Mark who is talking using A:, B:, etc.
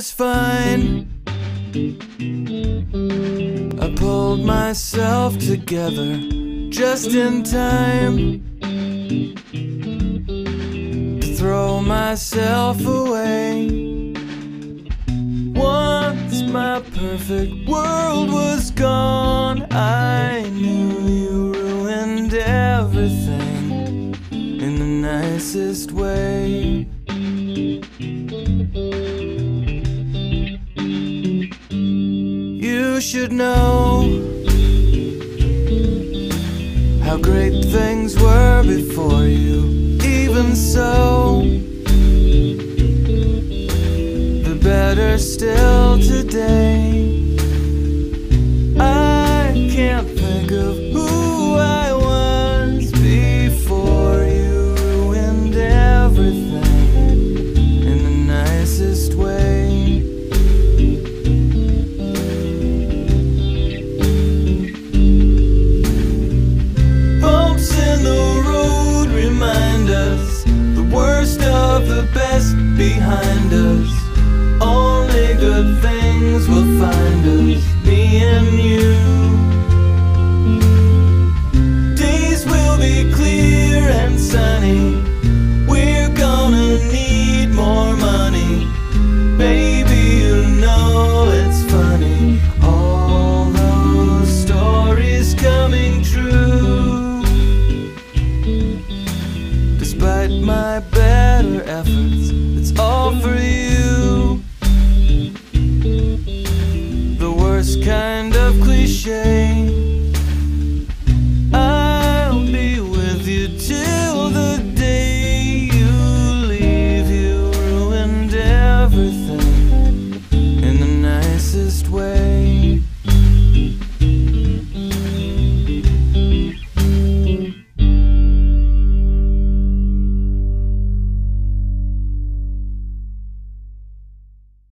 A: was fine. I pulled myself together just in time to throw myself away. Once my perfect world was gone, I knew you ruined everything in the nicest way. You should know how great things were before you. Even so, the better still today. the best behind us. Only good things will find. better efforts. It's all for you. The worst kind of cliche. I'll be with you till the day you leave. You ruined everything.